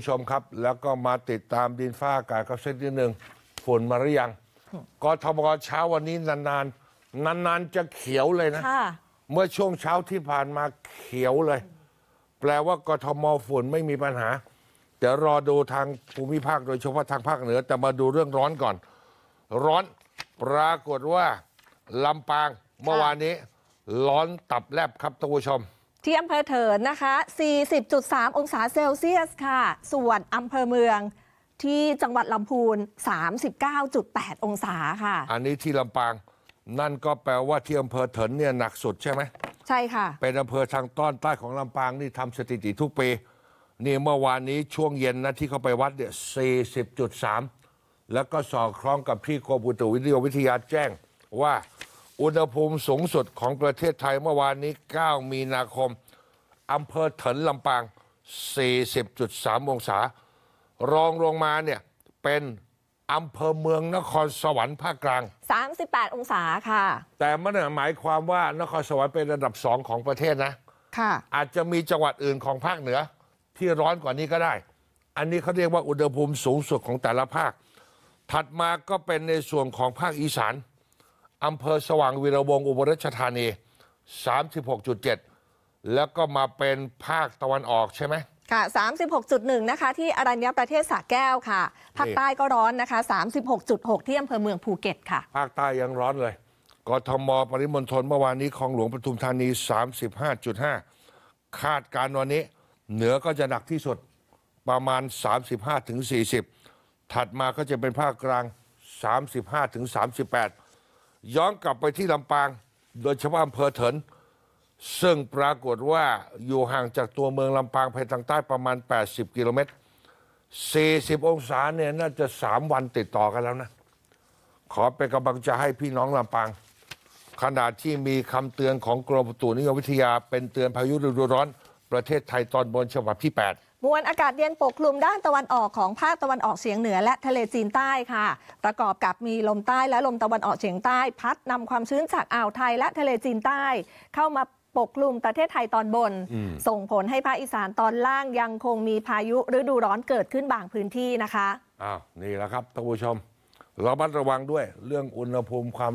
ผู้ชมครับ แล้วก็มาติดตามดินฟ้าอากาศกับเส้นที่หนึ่งฝุ่นมาหรือยังกทมเช้าวันนี้นานๆ นานๆ จะเขียวเลยนะค่ะเมื่อช่วงเช้าที่ผ่านมาเขียวเลย แปลว่ากทมฝุ่นไม่มีปัญหา เดี๋ยวรอดูทางภูมิภาคโดยเฉพาะทางภาคเหนือ แต่มาดูเรื่องร้อนก่อน ร้อนปรากฏว่าลำปางเมื่อวานนี้ ร้อนตับแลบครับท่านผู้ชม ที่อำเภอเถินนะคะ 40.3 องศาเซลเซียสค่ะ ส่วนอำเภอเมืองที่จังหวัดลำพูน 39.8 องศาค่ะ อันนี้ที่ลำปาง นั่นก็แปลว่าที่อำเภอเถินเนี่ยหนักสุดใช่ไหม ใช่ค่ะ เป็นอำเภอทางตอนใต้ของลำปางนี่ทำสถิติทุกปี นี่เมื่อวานนี้ช่วงเย็นนะที่เขาไปวัดเนี่ย 40.3 แล้วก็สอดคล้องกับที่กรมอุตุนิยมวิทยาแจ้งว่า อุณหภูมิสูงสุดของประเทศไทยเมื่อวานนี้ 9 มีนาคมอำเภอเถินลำปาง 40.3 องศา รองลงมาเนี่ยเป็นอำเภอเมืองนครสวรรค์ภาคกลาง 38 องศาค่ะ แต่ไม่ได้หมายความว่านครสวรรค์เป็นระดับสองของประเทศนะ ค่ะ อาจจะมีจังหวัดอื่นของภาคเหนือ ที่ร้อนกว่านี้ก็ได้ อันนี้เขาเรียกว่าอุณหภูมิสูงสุดของแต่ละภาค ถัดมาก็เป็นในส่วนของภาคอีสาน อำเภอสว่างวีระวงศ์อุบลราชธานี 36.7 แล้วก็มาเป็นภาคตะวันออกใช่ไหมค่ะ 36.1 นะคะ ที่อรัญญประเทศสระแก้วค่ะ ภาคใต้ก็ร้อนนะคะ 36.6 ที่อำเภอเมืองภูเก็ตค่ะ ภาคใต้ยังร้อนเลย กทมปริมณฑลเมื่อวานนี้คลองหลวงปทุมธานี 35.5 คาดการณ์วันนี้ เหนือก็จะหนักที่สุดประมาณ 35ถึง40 ถัดมาก็จะเป็นภาคกลาง 35ถึง38 ย้อนกลับไปที่ลำปาง โดยเฉพาะอำเภอเถิน ซึ่งปรากฏว่าอยู่ห่างจากตัวเมืองลำปางไปทางใต้ประมาณ 80 กิโลเมตร 40 องศาเนี่ยน่าจะ 3 วันติดต่อกันแล้วนะ ขอเป็นกำลังใจให้พี่น้องลำปาง ขณะที่มีคำเตือนของกรมอุตุนิยมวิทยาเป็นเตือนพายุฤดูร้อน ประเทศไทยตอนบนฉบับที่ 8 มวลอากาศเย็นปกคลุมด้านตะวันออกของภาคตะวันออกเฉียงเหนือและทะเลจีนใต้ค่ะ ประกอบกับมีลมใต้และลมตะวันออกเฉียงใต้ พัดนำความชื้นจากอ่าวไทยและทะเลจีนใต้ เข้ามาปกคลุมประเทศไทยตอนบน ส่งผลให้ภาคอีสานตอนล่างยังคงมีพายุฤดูร้อนเกิดขึ้นบางพื้นที่นะคะอ้าวนี่แหละครับท่านผู้ชมระมัดระวังด้วยเรื่องอุณหภูมิความ